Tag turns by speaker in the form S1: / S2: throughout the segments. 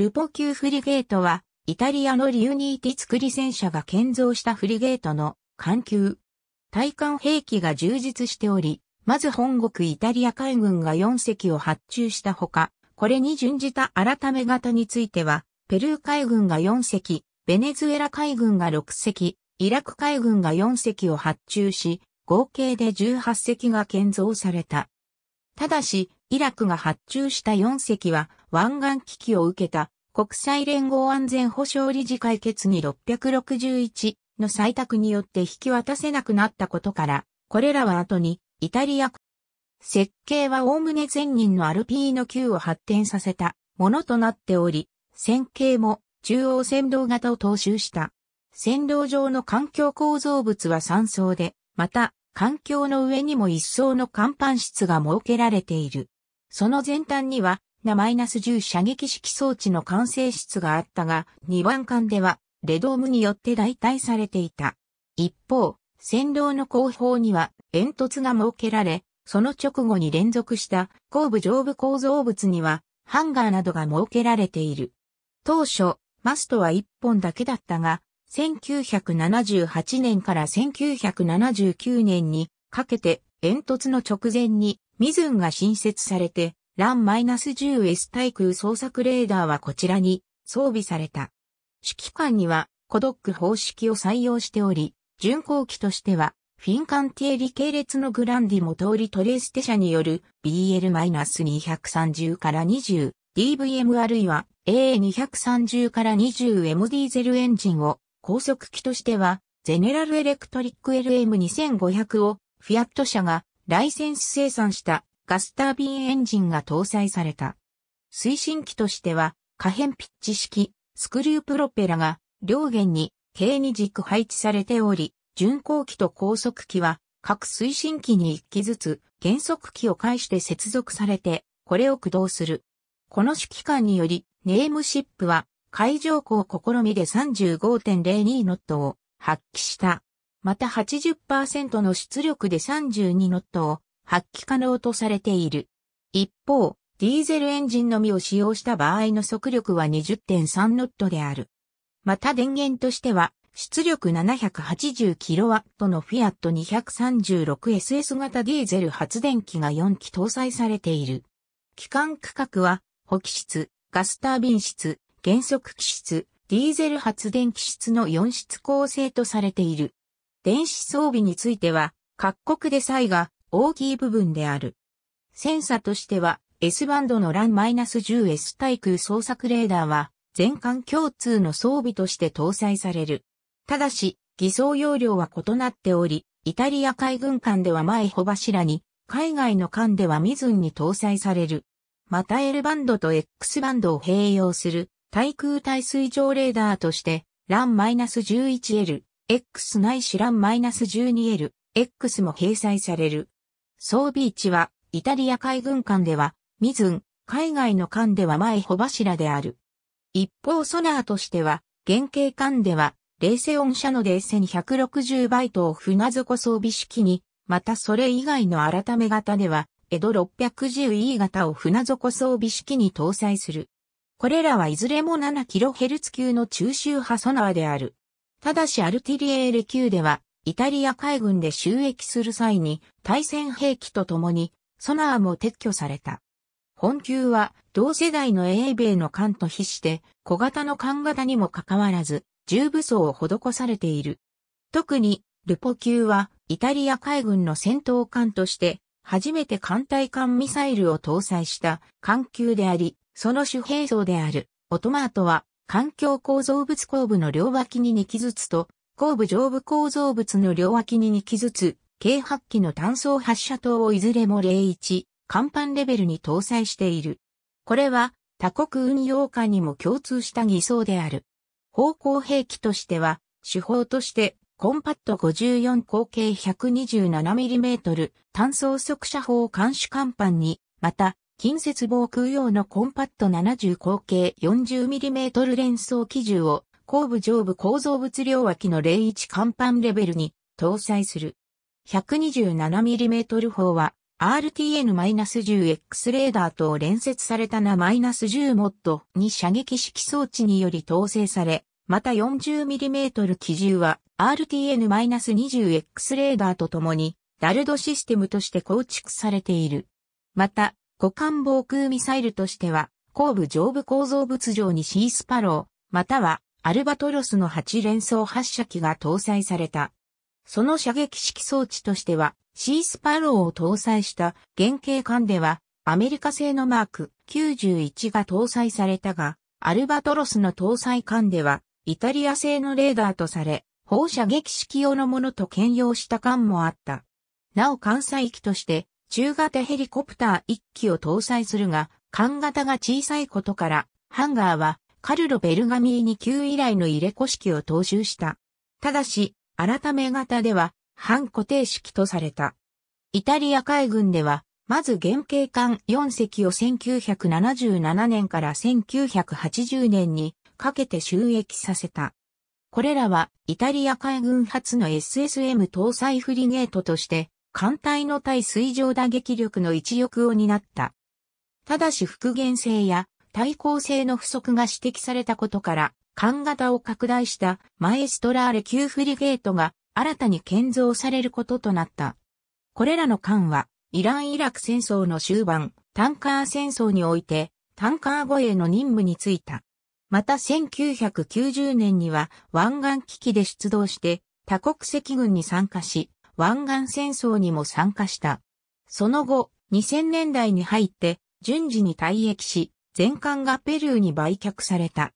S1: ルポ級フリゲートは、イタリアのリユニーティ作り戦車が建造したフリゲートの艦級。対艦兵器が充実しており、まず本国イタリア海軍が4隻を発注したほか、これに準じた改め型については、ペルー海軍が4隻、ベネズエラ海軍が6隻、イラク海軍が4隻を発注し、合計で18隻が建造された。ただし、イラクが発注した4隻は湾岸危機を受けた国際連合安全保障理事会決議661の採択によって引き渡せなくなったことから、これらは後にイタリア設計はおおむね全人のアルピーノ級を発展させたものとなっており、線形も中央線道型を踏襲した。線路上の環境構造物は3層で、また環境の上にも一層の甲板室が設けられている。その前端には、なマイナス10射撃式装置の完成室があったが、2番艦では、レドームによって代替されていた。一方、線路の後方には煙突が設けられ、その直後に連続した後部上部構造物にはハンガーなどが設けられている。当初、マストは1本だけだったが、1978年から1979年にかけて煙突の直前にミズンが新設されて、ラン -10S 対空捜索レーダーはこちらに装備された。指揮官にはコドック方式を採用しており、巡航機としてはフィンカンティエリ系列のグランディモトーリトレーステ社による BL-230 から20 DVM あるいは A230 から 20M ディーゼルエンジンを高速機としては、ゼネラルエレクトリック LM2500 をフィアット社がライセンス生産したガスタービンエンジンが搭載された。推進機としては、可変ピッチ式、スクリュープロペラが両舷に軽に軸配置されており、巡航機と高速機は各推進機に1機ずつ減速機を介して接続されて、これを駆動する。この指揮官により、ネームシップは海上港試みで35.02ノットを発揮した。また80%の出力で32ノットを発揮可能とされている。一方、ディーゼルエンジンのみを使用した場合の速力は20.3ノットである。また電源としては、出力 780kW のフィアット 236SS 型ディーゼル発電機が4機搭載されている。機関区画は、補気室、ガスタービン室、原則気室、ディーゼル発電気室の4室構成とされている。電子装備については、各国で差異が大きい部分である。センサとしては、S バンドの LAN-10S 対空操作レーダーは、全艦共通の装備として搭載される。ただし、偽装容量は異なっており、イタリア海軍艦では前帆柱に、海外の艦ではミズンに搭載される。また L バンドと X バンドを併用する対空対水上レーダーとして、LAN-11L、X ないし LAN-12L、X も掲載される。装備位置は、イタリア海軍艦では、ミズン、海外の艦では前帆柱である。一方ソナーとしては、原型艦では、レーセオン社のデーセン160バイトを船底装備式に、またそれ以外の改め型では、エド 610E 型を船底装備式に搭載する。これらはいずれも 7kHz 級の中周波ソナーである。ただしアルティリエーレ級では、イタリア海軍で収益する際に対戦兵器とともにソナーも撤去された。本級は同世代の英米の艦と比して小型の艦型にもかかわらず重武装を施されている。特にルポ級はイタリア海軍の戦闘艦として初めて艦隊艦ミサイルを搭載した艦級であり、その主兵装であるオトマートは環境構造物後部の両脇に2機ずつと後部上部構造物の両脇に2機ずつ計8機の単装発射塔をいずれも01甲板レベルに搭載している。これは他国運用艦にも共通した偽装である。方向兵器としては手法としてコンパット54口径 127mm 単装速射砲監視甲板に、また近接防空用のコンパット70口径 40mm 連装機銃を後部上部構造物両脇の01甲板レベルに搭載する。127mm 砲は RTN-10X レーダーと連接されたな -10 モッドに射撃式装置により統制され、また 40mm 機銃は RTN-20X レーダーとともにダルドシステムとして構築されている。また、互換防空ミサイルとしては、後部上部構造物上にシースパロー、またはアルバトロスの8連装発射機が搭載された。その射撃式装置としては、シースパローを搭載した原型艦では、アメリカ製のマーク91が搭載されたが、アルバトロスの搭載艦では、イタリア製のレーダーとされ、放射撃式用のものと兼用した艦もあった。なお艦載機として、中型ヘリコプター1機を搭載するが、艦型が小さいことから、ハンガーはカルロ・ベルガミーニ級以来の入れ子式を踏襲した。ただし、改め型では、半固定式とされた。イタリア海軍では、まず原型艦4隻を1977年から1980年にかけて収益させた。これらはイタリア海軍初の SSM 搭載フリゲートとして艦隊の対水上打撃力の一翼を担った。ただし復元性や対抗性の不足が指摘されたことから、艦型を拡大したマエストラーレ級フリゲートが新たに建造されることとなった。これらの艦は、イラン・イラク戦争の終盤、タンカー戦争において、タンカー護衛の任務に就いた。また1990年には湾岸危機で出動して多国籍軍に参加し、湾岸戦争にも参加した。その後、2000年代に入って順次に退役し、全艦がペルーに売却された。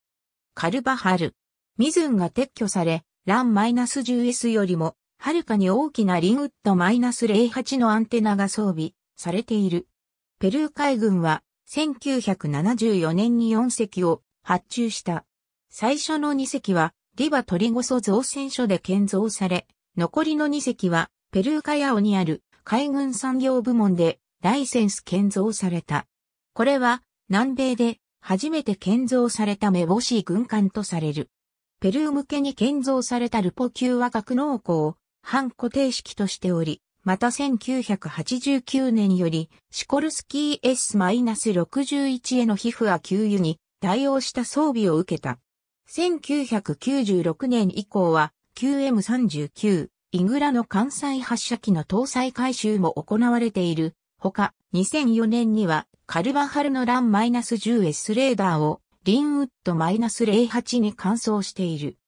S1: カルバハル。ミズンが撤去され、ラン -10S よりも、はるかに大きなリンウッド -08 のアンテナが装備されている。ペルー海軍は、1974年に4隻を発注した。最初の2隻は、リバトリゴソ造船所で建造され、残りの2隻は、ペルーカヤオにある海軍産業部門でライセンス建造された。これは南米で初めて建造されためぼしい軍艦とされる。ペルー向けに建造されたルポ級は格納庫を半固定式としており、また1989年よりシコルスキー S-61 への皮膚は給油に対応した装備を受けた。1996年以降は QM39 イグラの関西発射機の搭載改修も行われている。ほか、2004年にはカルバハルのラン -10S レーダーをリンウッド -08 に換装している。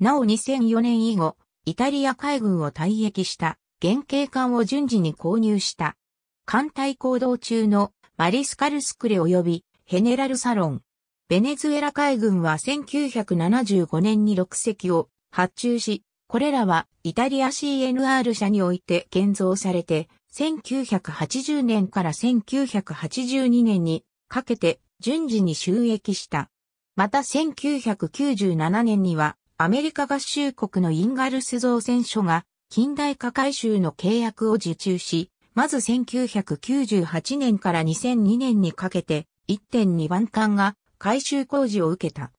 S1: なお2004年以後、イタリア海軍を退役した原型艦を順次に購入した。艦隊行動中のマリスカルスクレ及びヘネラルサロン。ベネズエラ海軍は1975年に6隻を発注し、これらはイタリア CNR 社において建造されて1980年から1982年にかけて順次に収益した。また1997年にはアメリカ合衆国のインガルス造船所が近代化改修の契約を受注し、まず1998年から2002年にかけて1.2番艦が改修工事を受けた。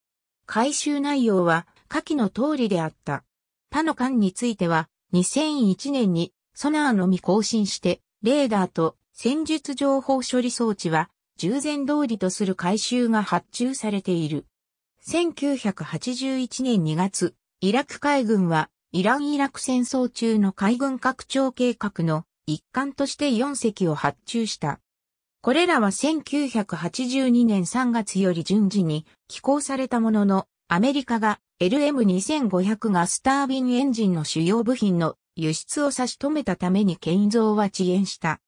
S1: 改修内容は下記の通りであった。他の艦については2001年にソナーのみ更新して、レーダーと戦術情報処理装置は従前通りとする回収が発注されている。1981年2月、イラク海軍はイラン・イラク戦争中の海軍拡張計画の一環として4隻を発注した。これらは1982年3月より順次に寄港されたものの、アメリカが LM2500 ガスタービンエンジンの主要部品の輸出を差し止めたために建造は遅延した。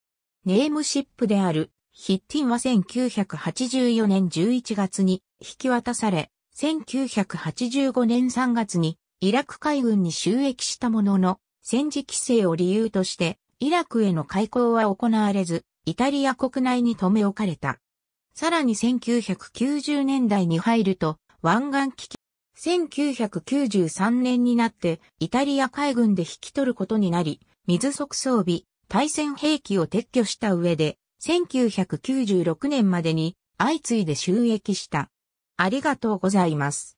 S1: ネームシップであるヒッティンは1984年11月に引き渡され、1985年3月にイラク海軍に収益したものの、戦時規制を理由としてイラクへの開港は行われず、イタリア国内に留め置かれた。さらに1990年代に入ると、湾岸危機1993年になってイタリア海軍で引き取ることになり、水即装備、対戦兵器を撤去した上で、1996年までに相次いで収益した。ありがとうございます。